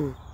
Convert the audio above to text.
Hum.